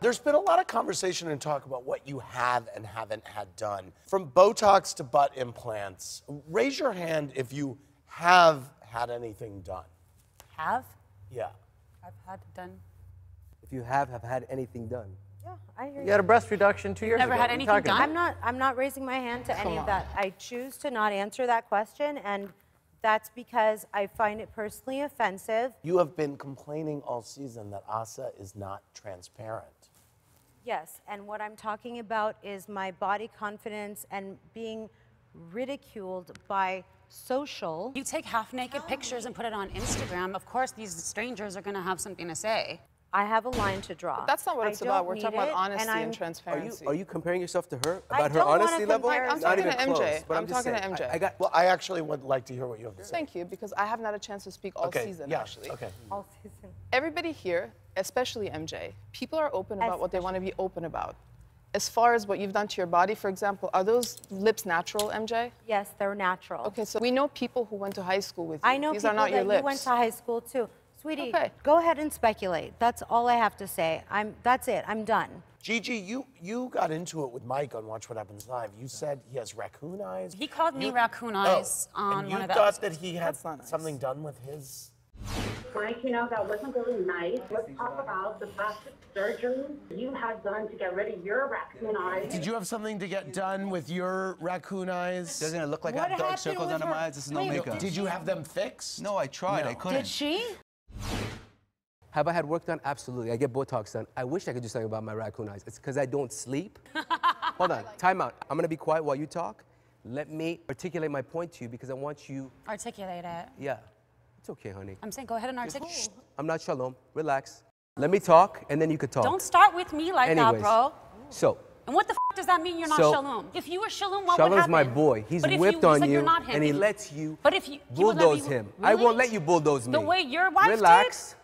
There's been a lot of conversation and talk about what you have and haven't had done. From Botox to butt implants, raise your hand if you have had anything done. Have? Yeah. I've had done. If you have have had anything done. Yeah, I hear You you. had a breast reduction two years never ago. had What anything done? I'm not. I'm not raising my hand to any of that. I choose to not answer that question, and that's because I find it personally offensive. You have been complaining all season that Asa is not transparent. Yes, and what I'm talking about is my body confidence and being ridiculed by social. You take half naked pictures and put it on Instagram. Of course, these strangers are going to have something to say. I have a line to draw. That's not what it's about. We're need talking about honesty and, and, I'm- Are you transparency. are you comparing yourself to her I about her don't wanna honesty level? compare- I'm Not talking even to MJ. close. But I'm, I'm just talking to MJ. I, I got. Well, I actually would like to hear what you have to say. Thank you, because I have not a chance to speak all okay. season, yeah. actually. Okay. all season. Everybody here, especially MJ, people are open about what they want to be open about. As far as what you've done to your body, for example, are those lips natural, MJ? Yes, they're natural. Okay, so we know people who went to high school with you. I know These people are not that your lips. you went to high school too. Sweetie, Okay. go ahead and speculate. That's all I have to say. I'm. That's it. I'm done. Gigi, you, you got into it with Mike on Watch What Happens Live. You said he has raccoon eyes. He called me You- raccoon Oh, eyes on and you one of the thought that he had nice. something done with his. Mike, you know, that wasn't really nice. Let's talk about the plastic surgery you had done to get rid of your raccoon eyes. Did you have something to get done with your raccoon eyes? Doesn't it look like I have dark circles under her? my eyes? This is no Wait, makeup. Did you have them fixed? No, I tried. I couldn't. Did she? Have I had work done? Absolutely. I get Botox done. I wish I could do something about my raccoon eyes. It's because I don't sleep. Hold on. Time out. I'm gonna be quiet while you talk. Let me articulate my point to you because I want you. Articulate it. Yeah. It's okay, honey. I'm saying go ahead and articulate. I'm not shalom. Relax. Let me talk, and then you could talk. Don't start with me like Anyways, that, bro. So, And what the f- does that mean you're not So- Shalom? If you were Shalom, what would Shalom's happen? my boy. He's But whipped you, on you, you're not him. and he lets you But if you, bulldoze him. I won't let you bulldoze me. The way your wife Relax. did?